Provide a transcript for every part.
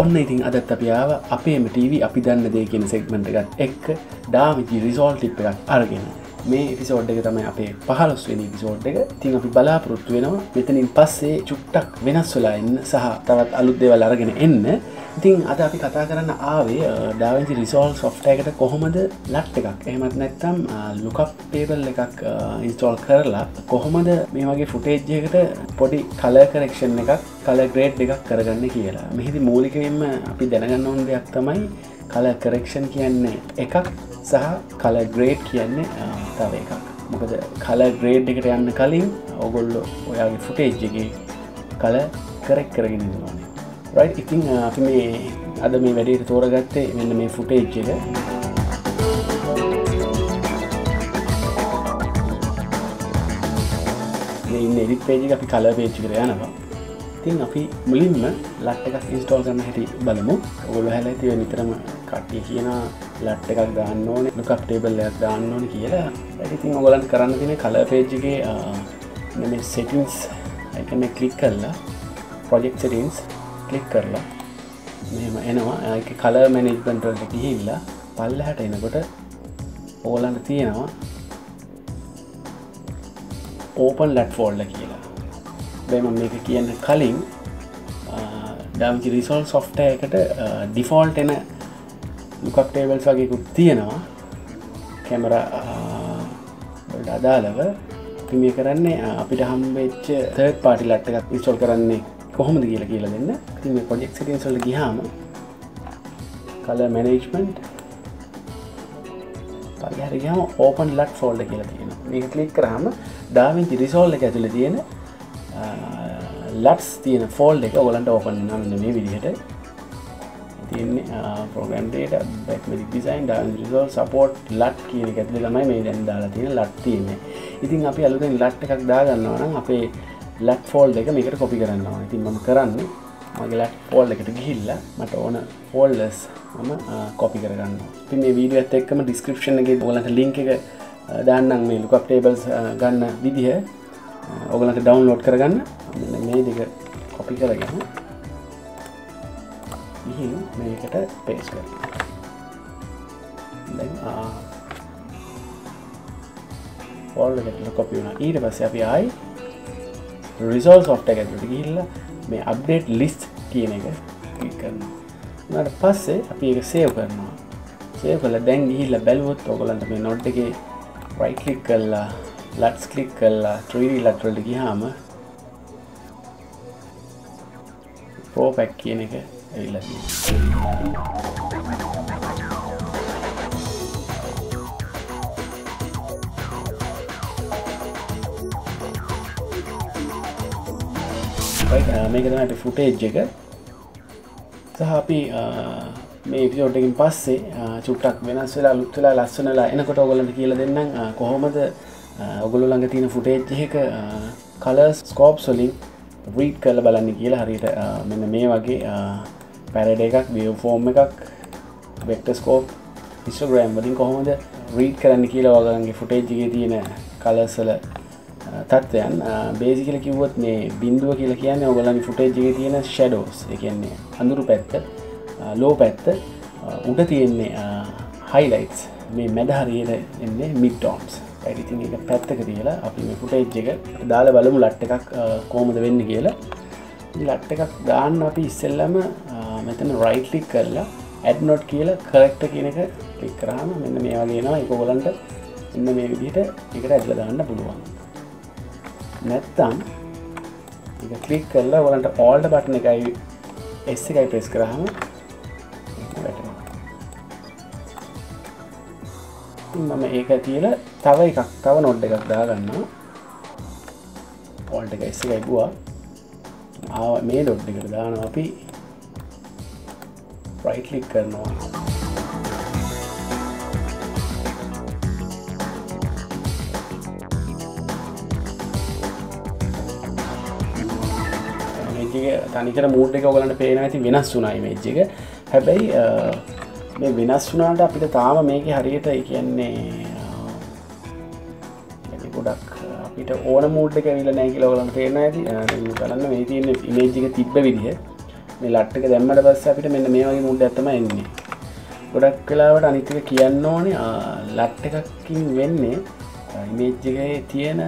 ඔන්න ඉතින් අදත් අපියාව අපේම ටීව අපි දන්න දේ කියන සෙක්මට එකත් එක්ක ඩාමිචි රිසෝල් ටිප් එකක් අරගෙන මේ එපිසෝඩ් එක තමයි අපේ පහලොස්වෙනි පිසෝඩ් එක. තින් අපි බලාපොරොත්තු වෙනවා මෙතනින් පස්සේ චුට්ටක් වෙනස් වෙලා එන්න සහ තවත් අලුත් දෙවල් අරගෙන එන්න. ඉතින් අද අපි කතා කරන්න ආවේ ඩාවන්සි රිසෝල් සොෆ්ටයකට කොහොමද ලට් එකක්? එහමත් නැත්තම් ලුකප් පේබල් එකක් ඉන්ස්ටෝල් කරලා කොහොමද මේ වගේ ෆුටේජ්ජයකට පොඩි කල කරෙක්ෂන් එකක් කල ග්‍රේඩ් එකක් කරගන්න කියලා. මෙහිදි මූලිකවෙන්ම අපි දැනගන්න ඕන් දෙයක් තමයි කල කරෙක්ෂන් කියන්නේ එකක් සහ කල ග්‍රේඩ් කියන්නේ තව එකක්. මොකද කල ග්‍රේඩ් එකට යන්න කලින් ඔගොල්ලො ඔයාගේ ෆුටේජ්ජගේ කල කරෙක් කරගෙන ඕනේ රයි් ඉතිං අපි මේ අද මේ වැඩේට තෝරගත්තේ මෙන්න මේ ෆුටේජ් එක. ඉන්න එඩිත් පේජි අපි කල පේච්චි කර යනවා. තින් අපි මුලින්ම ලට්ට එකක් ඉස්ටෝල් කරන්න හැටි බලමු. ඔගොල හැල ඇතිව නිතරම කට්ටිය කියන ලට්ට එකක් දාන්න ඕන ලුකක් ටේබල්ලයක් දාන්න ඕන කියලා. ඇතිතින් ඔගලන් කරන්න තින කල පේජ්ගේ මෙ සෙටින්ස් එකම කලික් කරලා ප්‍රොජෙක්් සටින්ස් කලික් කරලා මෙම එනවා. ඇක කල මැනෙජ්බන්ටල්ට ගිහිල්ලා පල්ල හැට එනකොට ඕලන්ට තියෙනවා ඕපන් ලට් ෆෝල්ඩ කියලා. බැම මේක කියන්න කලින් ඩම්චි රිසෝල් සොෆ්ට එකට ඩිෆෝල්ට් එන ලුකක් ටේබල්ස් වගේකුත් තියෙනවා. කැමර අදාලව පිමිය කරන්නේ අපිට හම්බෙච්ච තර්ත් පාටි ලට්ට එකක් ඉස්ටොල් කරන්නේ කොහොමද කියලා කියලා දෙන්න. ති පොජෙක් සිටියන්සල්ට ගිහාම කල මැනේජ්මන්ට් පහරගම ඕපන් ලට් ෆෝල්ඩ කියලා තියෙන මේ කලික් කරහම ඩාවින්චි රිසෝල්ල එක ඇතුළ තියෙන ලටස් තියෙන ෆෝල් එක ඔගලන්ට ඕපන් නන්න මේ විදිහට. තියන්නේ පෝගන්ට බැක්මදි ඩිසයින් රිසෝල් සපෝට් ලට් කියන ඇතුල තමයි මේ දැන් දාලා තියෙන ලට් තියන්නේ. ඉතින් අපි අලුතෙන් ලට් එකක් දාගන්නවනම් අපේ ලට් ෆෝල් එක මේකට කොපි කරන්නවා ඉතින් මම කරන්න මගේ ලට් ෆෝල් එකට ගිහිල්ල මට ඕන ෆෝල්ලස් මම කොපි කරගන්න ති මේ වීඩිය ඇත් එක්කම ඩිස්ක්‍රපෂන් එක ඔලට ලිංක එක දාන්නම් මේ ලුකප් ටේබල්ස් ගන්න විදිහ. ඔගලට ඩවන්ලෝඩ් කරගන්න. මේ දෙක කොපි කරගෙන ගිහින් මේකට පේස් කර ෝල්ලට කොපි වුණ. ඊට පස්ස අපි ආයි රිසෝල් සොෆ්ට එකතුට ගිහිල්ල මේ අප්ඩේට් ලිස්ට් කියන එක කරන්න නට පස්සේ අපි එක සේව් කරනවා. සය කල දැන් ගිහිල්ල බැලවොත් ඔගලන්ට මේ නොට් එක රයිකලික් කල්ලා ලට්ස් කලික් කල්ලා ත්‍රීඩි ලට්වලට ගිහාම පෝපැක් කියන එක ඇවිල්ලදී මේක තමට ෆුටේජ් එක. සහ අපි මේ පිසෝට්ටකින් පස්සේ චුට්ටක් වෙනස් වෙලා ලුත්තුලා ලස්සනලා එනකොට ඔගලට කියල දෙන්නම්. කොහොමද? ඔගොලු ළඟ තියෙන ෆුටේජ්ජක කලස් ස්කෝප් සොලින් රීට් කල බලන්න කියලා හරිට මෙන්න මේ වගේ පැරඩ එකක් විය ෆෝර්ම් එකක් වෙක්ටස්කෝප් ඉස්ටග්‍රෑම් වලින් කොහොමද රීට් කරන්න කියලා වගන්ගේ ෆුටේජ්ගේ තියෙන කලස්සල තත්වයන් බේසිකල කිවොත් මේ බින්දුව කියලා කියන්න ඔගලනි ෆුටේජ්ගේ තියෙන ෂඩෝස් එකන්නේ අඳුරු පැත්ත ලෝ පැත්ත උඩ තියෙන්නේ හයිලයිටස් මේ මැඩහරියට එන්නේ මිට්ටෝන්ස් ඇතිතින් එක පැත්තක කියලා අපි මේ ෆුටේජ් එක දාල බලමු ලට්ට එකක් කෝමද වෙන්න කියලා. ලට්ට එකක් දාන්න අපි ඉස්සෙල්ලම මෙතන රයිට්ලික් කරලා ඇඩ්නොට් කියලා කරෙක්ට කියන එක ලික් කරාම මෙන්න මේ වගේනවා එක ගොලන්ට එන්න මේ විදිහට එකට ඇදල දාන්න පුළුවන්. නැත්තම් කලික් කරලා වලට ඕල්ට බටන එකයි එස් එකයි ප්‍රෙස් කරහම මම ඒක තියල තව එකක් තව නොඩ් එකක් දාගන්න පෝල්ට එක එස්ස එකයිබවා ආව මේ ඩොඩ් එකට දාන අපි ප්‍රයිට්ලික් කරනවා තනිකර මූට් එක ඔගලට පේන ඇති වෙනස් වුනායි මේජ් එක. හැබැයි මේ වෙනස් වුනාට අපිට තාම මේක හරියට කියන්නේ වගේ ගොඩක් අපිට ඕන මූඩ් එක විල නෑකිල ඔලන් තේන ඇති. බලන්න මේ තියන්න ඉමේජික තිබ්බ විදිහ. මේ ලට්ටක දැම්මට පස්ස අපිට මෙන්න මේ වගේ මුඩ් ඇතම එන්නේ. ගොඩක් කලාවට අනිතික කියන්න ඕනේ ලට්ට එකකින් වෙන්නේ ඉමේජ්ජගේ තියෙන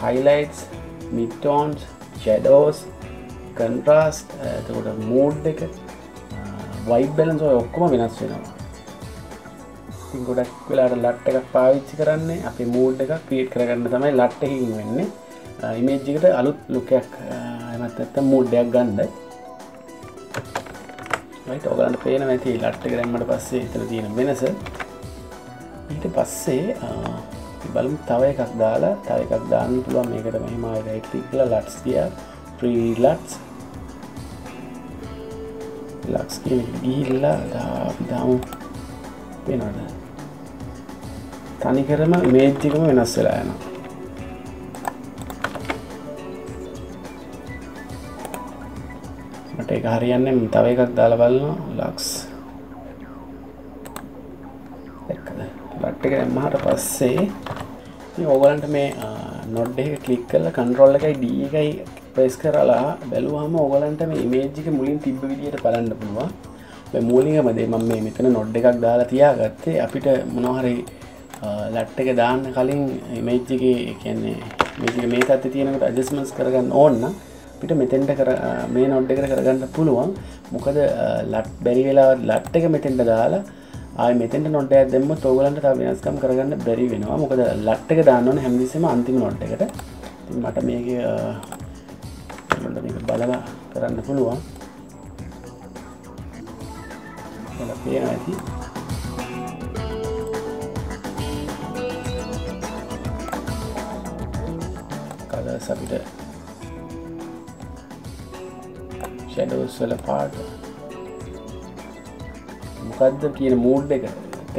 හයිලයිටස් මිටෝන්ස් ෂඩෝස් කන්ට්‍රාස් ඇතකොට මූඩ් එක වයි් බැලන්ස් ඔය ඔක්කොම වෙනස් වෙනවා. ගොඩක් වෙලාට ලට්ට එකක් පාවිච්චි කරන්නේ අපි මූඩ් එකක් ක්‍රියට් කරගන්න තමයි ලට්ටකින් වෙන්නේ. ඉමේජ්ජිකට අලුත් ලුකයක් එමත් ඇත්ත මූඩ්ඩයක් ගන්ඩ ඔගලන්ට පේන ඇති ලට්ට කරම්මට පස්සේ එතන තියෙන වෙනස. ඊට පස්සේ බලම් තව එකක් දාලා තව එකක් දාන්න පුළුවන් මේකට මෙහම රයිට්ලික්ල ලට්ස් කිය ප්‍රීලට්ස් ලක්ස් කියන ගිහිල්ලා දාපිදාමු පෙනවද තනිකරම මේජ්ජිකම වෙනස් වෙලා යන එක හරියන්න තව එකක් දාල බලන්න ලක්ස්. ලට්ට එක එම්මහට පස්සේ ඕගලන්ට මේ නොඩ් එක කලික් කල කන්ටරෝල් එකයි ඩ එකයි ප්‍රෙස් කරලා බැලුවාම ඕගලන්ට මේ ඉමේජ්ජික මුලින් තිබ්බ විදියට බලන්න පුළුවන්. මූලිකමදේ මම මේ මෙතන නොඩ් එකක් දාලා තියා ගත්තේ අපිට මොනහරි ලට්ට එක දාන්න කලින් ඉමේජ්ජගේ කියන්නේ මේක මේ තත්ත තියෙනකට අජස්මස් කරගන්න ඕන්න පිට මෙතෙන්ට කර මේ නොඩ් එකට කරගන්න පුළුවන්. මොකද ලට් බැරි වෙලා ලට්ට එක මෙතෙන්ට දාලා ආය මෙතෙන්ට නොඩ්ඩ දෙම තෝගලන්ට තා වෙනස්කම් කරගන්න බැරි වෙනවා. මොකද ලට්ට එක දාන්නන හැමිසම අන්තිම නොඩ් එකට. මට මේක බලලා කරන්න පුළුවන්. පේන ඇති. කලස් අපිට ෂැඩෝස් වල පාට. මොකක්ද කියන මූඩ් එක?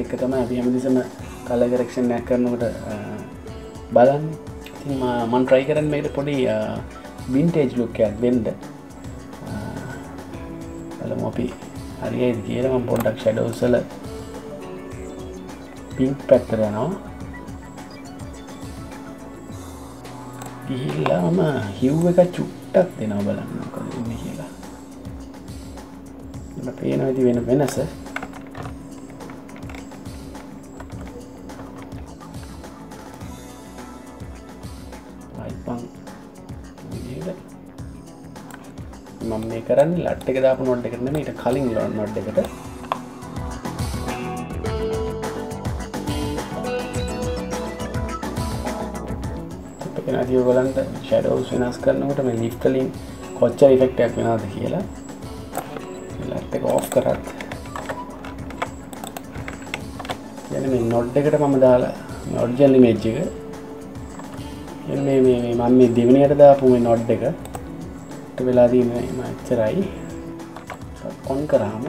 එක්ක තමයි අපි හැමදිසම කල කරක්ෂණයක් කරනකට බලන්න. මන් ට්‍රයි කරන්න මේට පොඩි බින්ටේජ් ලුක්කයක් දෙන්ඩ බලම අපි හරියි කියලම පොඩ්ඩක් ෂැඩෝසල පින්ක් පැත්තර යනවා. ගිහිල්ලාම හිව් එක චුට්ටක් දෙනවා බලන්න මොකද ඉන්න කියලා. එම පේන ඇති වෙන වෙනස. අයිපං මම මේ කරන්න ලට්ට එක දාපු නොඩ් එකරන ඊට කලින් ලොන් නොඩ් එකට. ඇතියගලන්ට ෂඩවස් වෙනස් කරනකට මේ ලිෆ්ටලින් කොච්ච ඉෆෙක්ටයක් වෙනද කියලා ලට් එක ඕෆ් කරත්. යන මේ නොඩ් එකට මම දාලා නොඩ්ජල්ලි මේජ් එක. මේ මම මේ දෙවනියට දාපු මේ නොඩ් එක. වෙලාදීම මච්චරයි කොන් කරාම.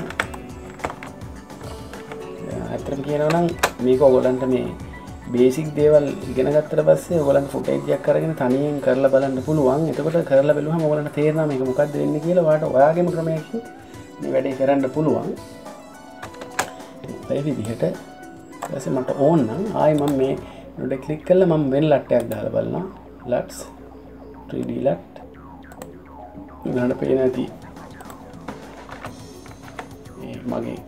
ඇතරම කියනවනම් මේක ඔගොලන්ට මේ බේසික් දේවල් ඉගෙනගත්තට පස්සේ ඔගලන් ෆුටේජයක් කරගෙන තනියෙන් කරලා බලන්න පුළුවන්. එතකොට කරලා බැලුවම ඔයගලන්ට තේරෙනවා මේක මොකක්ද වෙන්නේ කියලා ඔයාට ඔයාගේම ක්‍රමයකින් මේ වැඩේ කරන්න පුළුවන්. ඒ විදිහට ඊපස්සේ මට ඕන නම් ආයි මම මේ නොඩ ක්ලික් කරලා මම වෙන ලට්ටයක් දාලා බලනවා. ලට්ස් 3D ලට් ගන්න පේන ඇති. මගේ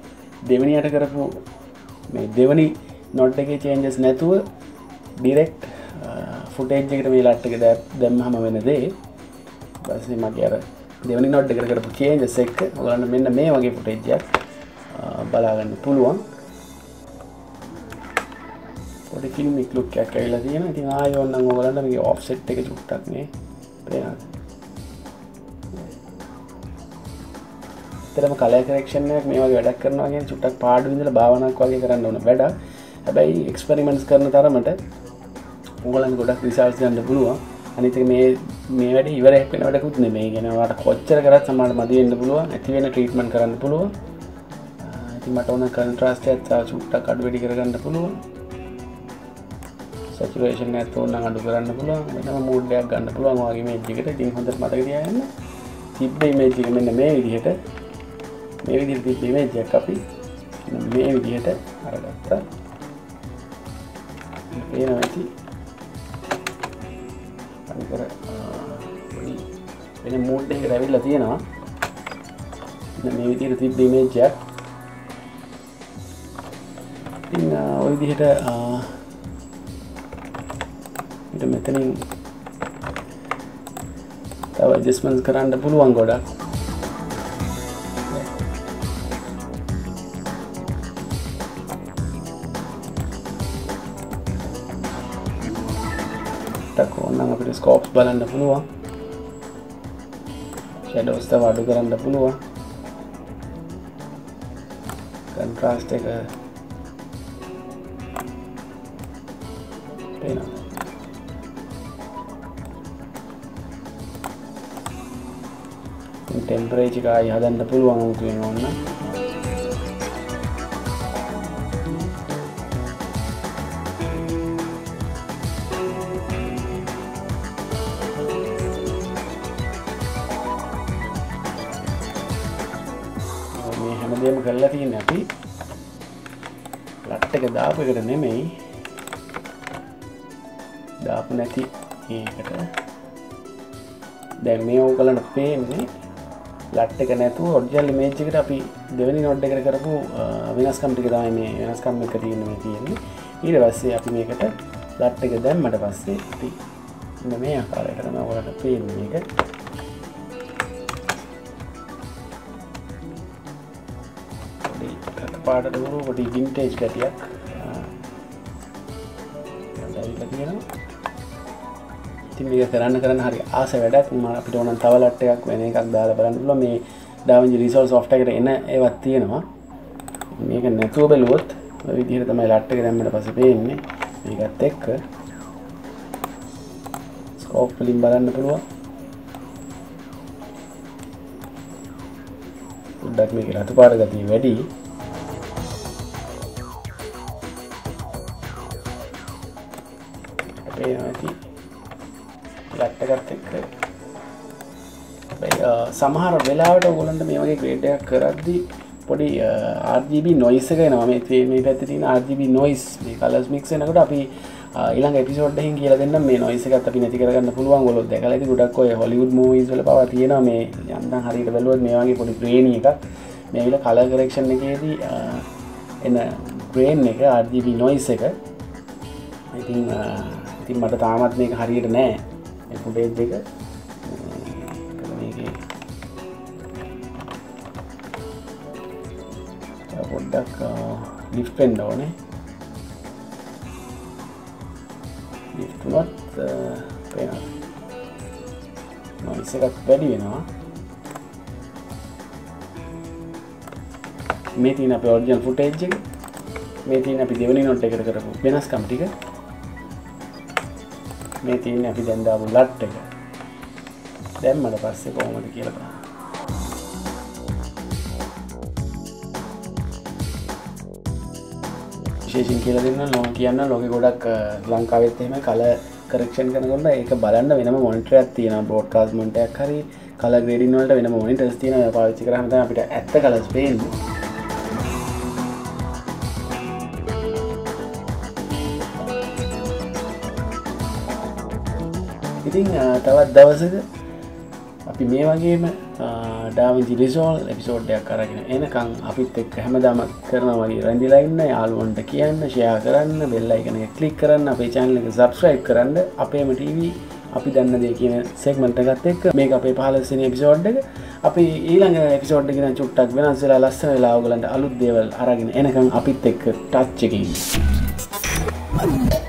දෙවනියට කරපු මේ දෙවනි නොට් එක චේන්ජස් නැතුව ඩිරෙක්් ෆුටේජ් uh, එකට මේ ලට්ටක දැ දැම් හම වෙන දේ. බස්සේ මගේ අර දෙවනි නොට් එකට කරපු චේන්ජස් එක් ඔගලන්න මෙන්න මේ වගේ ෆුටේජ්යක් බලාගන්න පුළුවන්. පොඩි ෆිල්මික් ලුක්යක් ඇල්ලා තියෙන ඉතින් ආයෝන්න ඔගලන්න මේ ඔෆ්සෙට් එක චුට්ටක්නේ පේන තරම කල කරක්ෂණයක් මේ වගේ වැඩක් කරනවාගේ චුට්ටක් පාඩු විඳල භාවනක් වගේ කරන්න ඕන වැඩ හැබැයි එක්ස්පරිමෙන්ට්ස් කරන තරමට උගලන් ගොඩක් විශාල්ස් ගන්න පුළුවන්. අනිත මේ මේ වැඩ ඉවරක් වෙන වැඩකුත් නෙමේ ගෙනවාට කොච්චර කරත් සමට මදිවෙන්න පුළුවන් ඇතිවෙන ට්‍රීටමන් කරන්න පුළුවන්. ඇති මට ඕන කන්ට්‍රස්ට ඇත්සා චුට්ටක් අඩු වැඩි කරගන්න පුළුවන්. සචරේෂන් ඇත ඔන්න අඩු කරන්න පුළුවන්. මෙතම මූඩ්ඩයක් ගන්න පුළුවන් වගේ මේජිකට ටින් හොඳ මතක තියන්න තිබ්බ මේජික මෙන්න මේ විදිහට. මේ විදි තිබ්බ මේජයක් අපි මේ විදිහට අරගත්තා. පේන ඇති. තනිකර වෙන මූඩ් එක රැවිල්ල තියෙනවා. මේ විදිර තිබ් මේජයක් ඉතින් ඔය දිහට ඉට මෙතනින් තව ජෙස්මන්ස් කරන්න පුළුවන් ගොඩක්. ටක් ඕන්නම් අපිට ස්කෝප්ස් බලන්න පුළුවන්. ෂඩෝස්ත වඩු කරන්න පුළුවන්. කන්ට්‍රාස්ට එක පේනවා. ටෙම්පරේචිකායි හදන්න පුළුවන් මුතුවෙන ඔන්න හැමදේම කරලා තියන්න. අපි ලට්ට එක දාප එකට නෙමෙයි. දාපු නැති ඒකට. දැන් මේ ඕ කලට පේන්නේ ලට් එක නැතු ඔඩ්ජල් මේච්චකට අපි දෙවැනි නොඩ් එකට කරපු වෙනස්කම්ටික තමයි මේ වෙනස්කම් එක තියෙන මේ තියෙන්නේ. ඊට පස්සේ අපි මේකට ලට් එක දැම්මට පස්සේ අපි මේ ආකාරයටම ඔයාලට පේන්නේ මේක. පාට දවරු පොටි ගින්ටේජ් කැටියක්. තියෙනවා ඉතින් මේක කරන්න කරන්න හරි ආස වැඩක්. ම අපිට ඕන තවලට්ට එකක් වෙන එකක් දාලා බලන්නල මේ ඩාවජි රිසෝල් සෝෆ්ට එකට එන ඒවත් තියෙනවා. මේක නැතුව බැලුවොත් විදිහට තමයි ලට්ට එක දැම්මට පස පේන්නේ. මේකත් එක්ක ස්කෝප් වලින් බලන්න පුළුවන්. උඩක් මේක රතු පාට ගතිය වැඩි. පේනවා ඇති ලට්ටගත් එක්ක සමහර වෙලාවට ගොලන්ට මේ වගේ ක්‍රේටයක් කරද්දි පොඩි ආර්ජබ නොයිසක නම මේ පැතිතින ආර්ජබ නොයිස් මේ කලස් මික්සනකට අපි ඉlang එපිසෝඩ්ඩහින් කියල දෙන්න මේ නොයිසකත් අපි නැති කරගන්න පුළුවන්. ගොලොත් දැකලති ගොඩක් ඔය හොලිවුඩ් මූයිස්ල පව තියෙන මේ යන්න හරිට බැලුවත් මේ වගේ පොඩි ප්‍රේණී එකක්. මේවිල කල කරක්ෂණ එකේදී එන්න ප්‍රේන් එක ආර්ජබ නොයිස් එක. ඉතින් ඉතින් මට තාමත් මේක හරියට නෑ. එකුඩේ දෙක පොඩ්ඩක් ලිෆ්ටෙන්ඩ ඕනේ. ලිෆ්ටුවත් පෙන නොයිස එකක් වැඩි වෙනවා. මේ තින අප ඔර්ජල් ෆුටේජ් මේ තින අපි දෙවනි නොට් එකට කරපු වෙනස්කම් ටික. මේ තියන්නේ අපි දැන්දාපු ලට් එක. දැම්මට පස්සේ කොහොමද කියලා විශේෂෙන් කියල දෙන්න නො කියන්න ලොක ගොඩක් ලංකාවෙත් එහෙම කල කරක්ෂන් කනකොට ඒක බලන්න වෙනම මොනිටරයක් තියෙන බෝඩ්කාස් මොටයක් හරි කල ග්‍රඩින්වලට වෙන මොනිටස් තියන පාවිච්චි කරහම අපිට ඇත්ත කලස් පේන්නේ. ඉතිං තවත් දවසක අපි මේ වගේම ඩාවිචි රිසෝල් එපිසෝඩ්ඩයක් කරගෙන එනකං අපිත් එක් හැමදාමත් කරන වගේ රැඳිලයින්න යාලුවන්ට කියන්න ෂයා කරන්න බෙල්ලයිකන කලික් කරන්න අපේ චානල එක සබස්ක්‍රයිබ් කරන්න අපේම ටව අපි දන්න දේ කියන සෙක්මට ගත් එක් මේ අපේ පහලසින එපිසෝඩ් එක අපි ඊළඟ එපිසෝඩ්ගෙන චුට්ටක් වෙනස් වෙලා ලස්සන වෙලාවගලන්ට අලුත් දේවල් අරගෙන එනකං අපිත් එක්ක ටච්චකින්. Thank you.